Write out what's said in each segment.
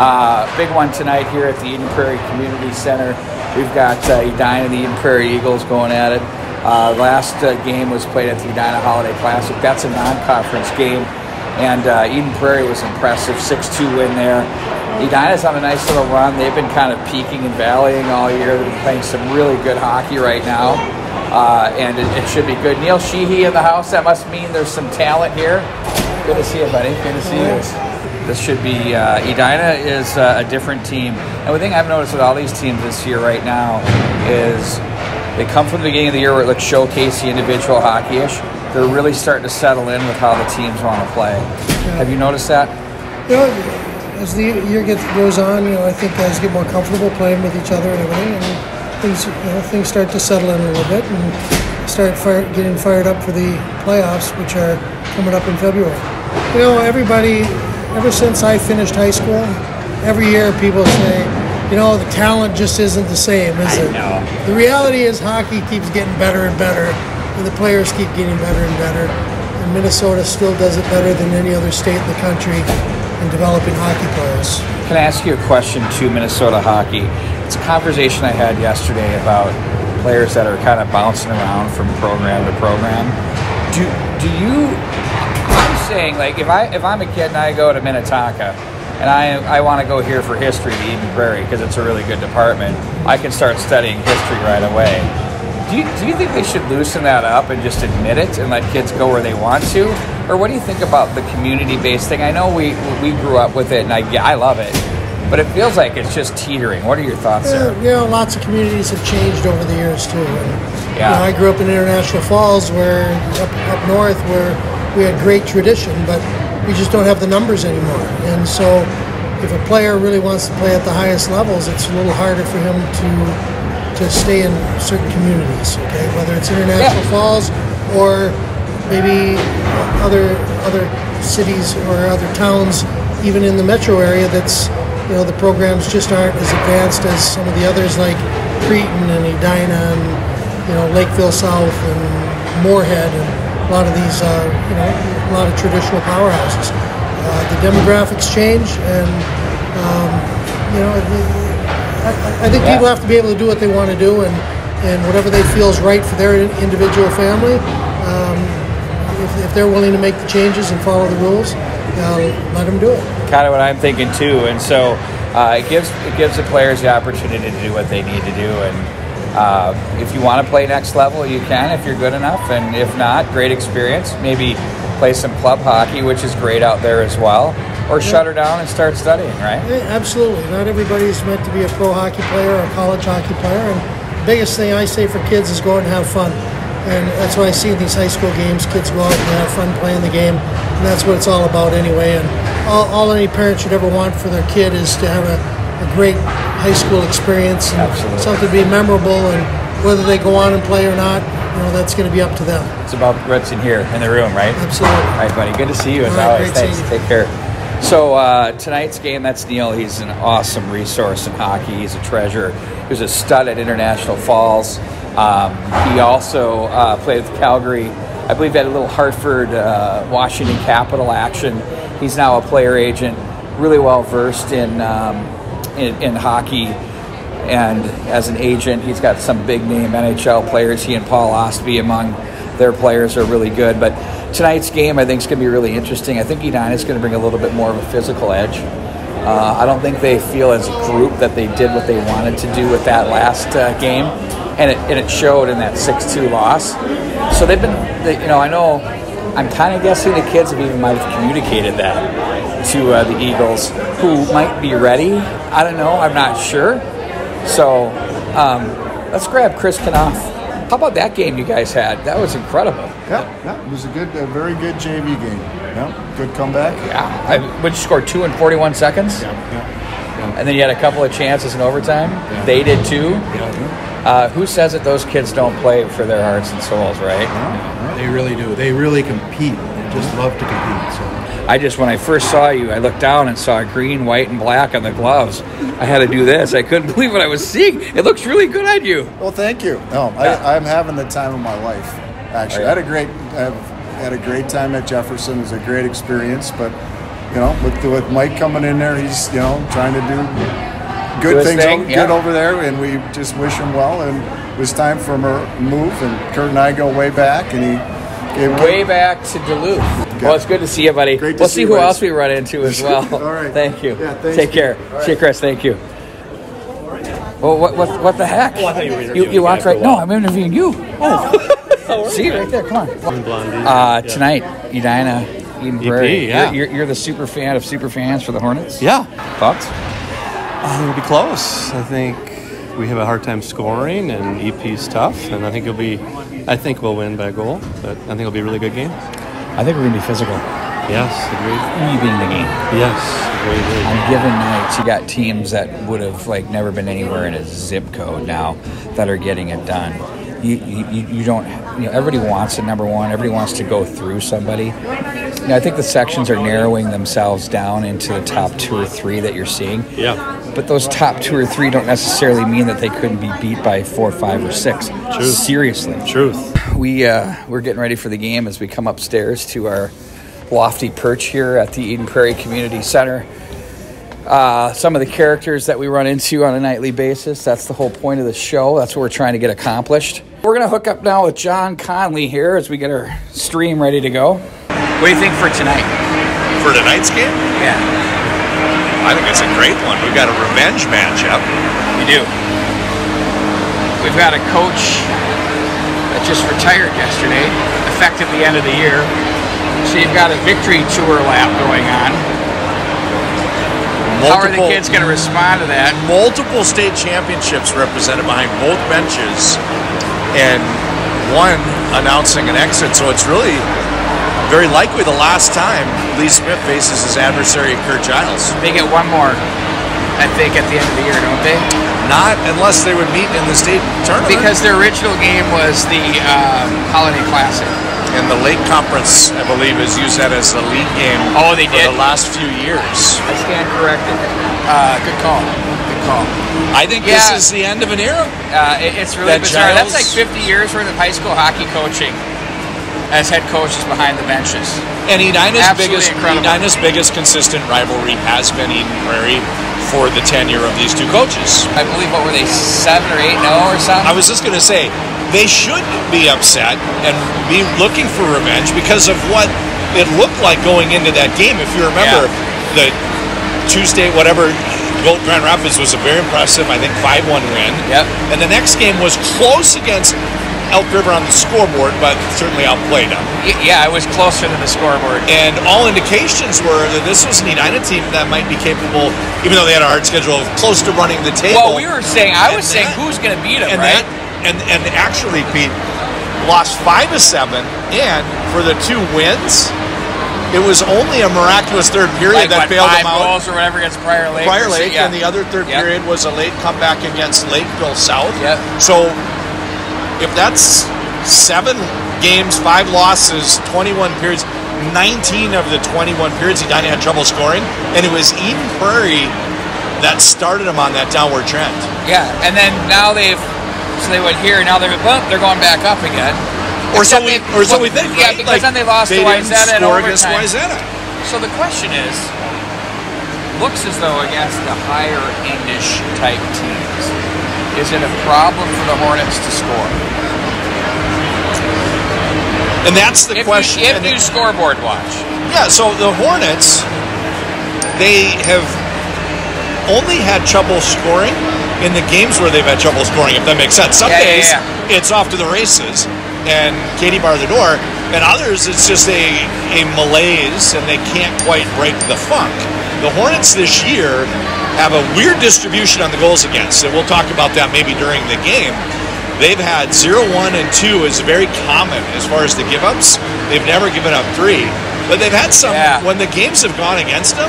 Uh, big one tonight here at the Eden Prairie Community Center. We've got uh, Edina and the Eden Prairie Eagles going at it. Uh, last uh, game was played at the Edina Holiday Classic. That's a non-conference game, and uh, Eden Prairie was impressive, 6-2 win there. Edina's on a nice little run. They've been kind of peaking and valleying all year. They've been playing some really good hockey right now, uh, and it, it, should be good. Neil Sheehy in the house. That must mean there's some talent here. Good to see you, buddy. Good to see you. This should be uh, Edina is uh, a different team, and one thing I've noticed with all these teams this year right now is they come from the beginning of the year where it looks showcasey individual hockey-ish. They're really starting to settle in with how the teams want to play. Yeah. Have you noticed that? Yeah as the year gets, goes on, you know, I think guys get more comfortable playing with each other and everything, and things, you know, things start to settle in a little bit and start fire, getting fired up for the playoffs, which are coming up in February. You know, everybody, ever since I finished high school, every year people say, you know, the talent just isn't the same, is I it? Know. The reality is hockey keeps getting better and better, and the players keep getting better and better. And Minnesota still does it better than any other state in the country in developing hockey players. Can I ask you a question to Minnesota hockey? It's a conversation I had yesterday about players that are kind of bouncing around from program to program. Do do you? Saying like if I if I'm a kid and I go to Minnetonka and I, I want to go here for history to Eden Prairie because it's a really good department, I can start studying history right away. Do you, do you think they should loosen that up and just admit it and let kids go where they want to? Or what do you think about the community-based thing? I know we we grew up with it, and I I love it, but it feels like it's just teetering. What are your thoughts uh, yeah. You know, lots of communities have changed over the years too. And, yeah. You know, I grew up in International Falls, where up, up north, where we had great tradition, but we just don't have the numbers anymore. And so, if a player really wants to play at the highest levels, it's a little harder for him to to stay in certain communities. Okay, whether it's International yeah. Falls or maybe other other cities or other towns, even in the metro area. That's you know the programs just aren't as advanced as some of the others like Cretin and Edina and you know Lakeville South and Moorhead and a lot of these uh, you know a lot of traditional powerhouses. Uh, the demographics change and um, you know. I, I think yeah. people have to be able to do what they want to do, and, and whatever they feel is right for their individual family. Um, if, if, they're willing to make the changes and follow the rules, uh, let them do it. Kind of what I'm thinking too, and so uh, it gives it gives the players the opportunity to do what they need to do, and uh, if you want to play next level, you can if you're good enough, and if not, great experience. Maybe play some club hockey, which is great out there as well or yeah. shut her down and start studying, right? Yeah, absolutely. Not everybody's meant to be a pro hockey player or a college hockey player. And the biggest thing I say for kids is go out and have fun. And that's what I see in these high school games. Kids go out and have fun playing the game. And that's what it's all about anyway. And all, all any parent should ever want for their kid is to have a, a great high school experience and absolutely. something to be memorable. And whether they go on and play or not, you know, that's going to be up to them. It's about what's in here in the room, right? Absolutely. All right, buddy. Good to see you as right, always. Thanks. Take care. So uh, tonight's game, that's Neil. He's an awesome resource in hockey. He's a treasure. He was a stud at International Falls. Um, he also uh, played with Calgary. I believe had a little Hartford, uh, Washington Capital action. He's now a player agent, really well versed in, um, in, in hockey. And as an agent, he's got some big name NHL players. He and Paul Ostby among their players are really good. But tonight's game, I think, is going to be really interesting. I think Edina is going to bring a little bit more of a physical edge. Uh, I don't think they feel as a group that they did what they wanted to do with that last uh, game, and it, and it showed in that 6-2 loss. So they've been, they, you know, I know, I'm kind of guessing the kids have even might have communicated that to uh, the Eagles, who might be ready. I don't know. I'm not sure. So um, let's grab Chris Knopf how about that game you guys had? That was incredible. Yeah, yeah, it was a good, a very good JV game. Yeah, good comeback. Yeah, I, would you score two in 41 seconds? Yeah, yeah, yeah. And then you had a couple of chances in overtime. Yeah. They did too. Yeah. Uh, who says that those kids don't play for their hearts and souls, right? Yeah, they really do. They really compete. They just love to compete. So. I just, when I first saw you, I looked down and saw green, white, and black on the gloves. I had to do this. I couldn't believe what I was seeing. It looks really good on you. Well, thank you. No, yeah. I, am having the time of my life. Actually, I had a great, I had a great time at Jefferson. It was a great experience, but you know, with with Mike coming in there, he's you know trying to do good things thing, over, yeah. good over there, and we just wish him well. And it was time for him to move, and Curt and I go way back, and he gave Way back to Duluth. Well, it's good to see you, buddy. Great to we'll see see who buddy. else we run into as well. All right. Thank you. Yeah, thanks. Take care. All right. See you, Chris. Thank you. Well, what, what, what the heck? Oh, I thought you were you, interviewing you the walked right. for a No, while. I'm interviewing you. Oh, see you right there. Come on. Uh, tonight, Edina, Eden Prairie. yeah. You're, you're, you're the super fan of super fans for the Hornets. Yeah, Thoughts? I think it'll be close. I think we have a hard time scoring, and EP's tough, and I think it'll be. I think we'll win by a goal, but I think it'll be a really good game. I think we're gonna be physical. Yes, agreed. Even the game. Yes, agreed. on given nights, you got teams that would have like never been anywhere in a zip code now that are getting it done. You, you, you you don't you know everybody wants it number one everybody wants to go through somebody you know, I think the sections are narrowing themselves down into the top two or three that you're seeing Yeah, but those top two or three don't necessarily mean that they couldn't be beat by four five or six True. seriously truth. we uh, we're getting ready for the game as we come upstairs to our lofty perch here at the Eden Prairie Community Center. Uh, some of the characters that we run into on a nightly basis. That's the whole point of the show. That's what we're trying to get accomplished. We're gonna hook up now with John Conley here as we get our stream ready to go. What do you think for tonight? for tonight's game? Yeah, I think it's a great one. We've got a revenge matchup. we do. We've got a coach that just retired yesterday, effective the end of the year. So you've got a victory tour lap going on. How are the kids going to respond to that? Multiple state championships represented behind both benches, and one announcing an exit. So it's really very likely the last time Lee Smith faces his adversary, Curt Giles. They get one more, I think, at the end of the year, don't they? Not unless they would meet in the state tournament. Because their original game was the um, Holiday Classic. and the Lake Conference, I believe, has used that as the league game. Oh, they for did? the last few years. I stand corrected. Uh, good call. Good call. I think Yeah. this is the end of an era. Uh, it- it's really That bizarre. That's like 50 years worth of high school hockey coaching as head coaches behind the benches. And Edina's Absolutely biggest incredible. Edina's biggest consistent rivalry has been Eden Prairie for the tenure of these two coaches. I believe, what were they, 7 or 8 0 or something? I was just going to say they should be upset and be looking for revenge because of what it looked like going into that game. If you remember, the Tuesday whatever Gold Grand Rapids was a very impressive, I think, five one win. Yep. And the next game was close against Elk River on the scoreboard, but certainly outplayed them. Yeah, it was closer than the scoreboard. And all indications were that this was an Edina team that might be capable, even though they had a hard schedule, close to running the table. Well, we were saying, I was And saying, that- who's going to beat them, and right? that and and actually Pete lost five of seven, and for the two wins, it was only a miraculous third period like, that what, bailed five them out. goals or whatever against Prior Lake. Prior So, Lake, yeah. and the other third Yep. period was a late comeback against Lakeville South. Yep. So if that's seven games, five losses, 21 periods, 19 of the 21 periods, Edina had trouble scoring, and it was Eden Prairie that started him on that downward trend. Yeah, and then now they've so they went here. Now they're well, they're going back up again. Or so we, or so we think. Yeah, right? because Like, then they lost they to didn't Wayzata in score against overtime. So the question is, looks as though against the higher English type teams, is it a problem for the Hornets to score? And that's the If question. you, if you scoreboard watch, yeah, so the Hornets, they have only had trouble scoring in the games where they've had trouble scoring, if that makes sense. Some Yeah, yeah, days yeah. it's off to the races and Katie bar the door, and others it's just a, a malaise and they can't quite break the funk. The Hornets this year have a weird distribution on the goals against, and we'll talk about that maybe during the game. They've had 0, 1, and 2 is very common as far as the give ups. They've never given up three. But they've had some, Yeah. when the games have gone against them,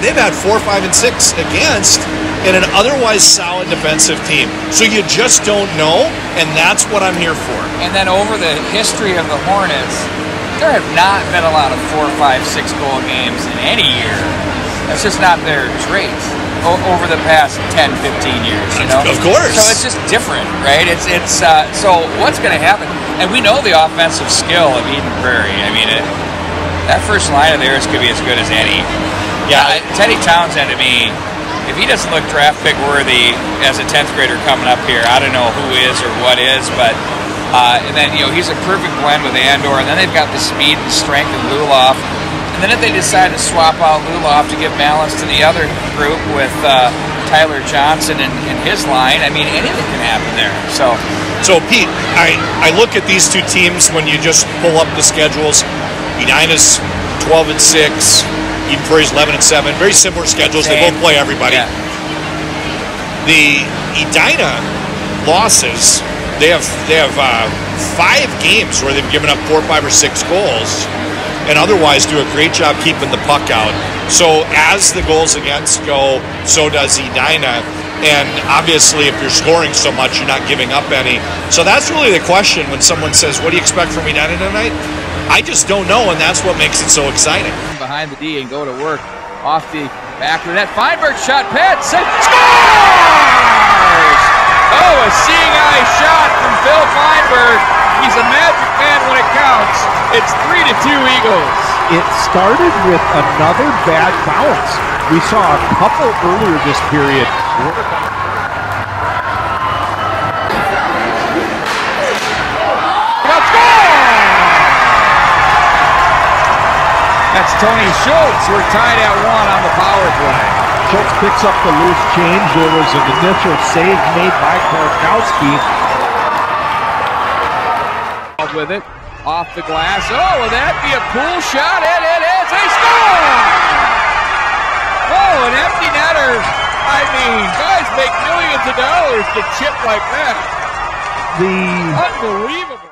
they've had 4, 5, and 6 against in an otherwise solid defensive team. So you just don't know, and that's what I'm here for. and then over the history of the Hornets, there have not been a lot of four, five, six goal games in any year. That's just not their trait o- over the past 10, 15 years. You know, Of course. So it's just different, right? It's it's uh, so what's going to happen? And we know the offensive skill of Eden Prairie. I mean, it, that first line of theirs could be as good as any. Yeah, uh, Teddy Townsend to me, if he doesn't look draft pick worthy as a 10th grader coming up here, I don't know who is or what is, but uh, and then you know he's a perfect blend with Andor, and then they've got the speed and strength of Luloff. And then if they decide to swap out Luloff to give balance to the other group with uh, Tyler Johnson and, and his line, I mean anything can happen there. So, so Pete, I I look at these two teams when you just pull up the schedules. Edina's 12 and six. Eden Prairie's 11 and 7. Very similar schedules. Same. They both play everybody. Yeah. The Edina losses, they have they have uh, five games where they've given up four, five, or six goals, and otherwise do a great job keeping the puck out. So as the goals against go, so does Edina. And obviously, if you're scoring so much, you're not giving up any. So that's really the question when someone says, "What do you expect from Edina tonight?" I just don't know, and that's what makes it so exciting. Behind the D and go to work off the back of the net. Feinberg shot, save, scores! Oh, a seeing eye shot from Phil Feinberg. He's a magic man when it counts. It's two Eagles. It started with another bad bounce. We saw a couple earlier this period. That's Tony Schultz. We're tied at one on the power play. Schultz picks up the loose change. There was an initial save made by Korkowski. With it, off the glass. Oh, will that be a pool shot? And it is. They score! Oh, an empty netter. I mean, guys make millions of dollars to chip like that. The unbelievable.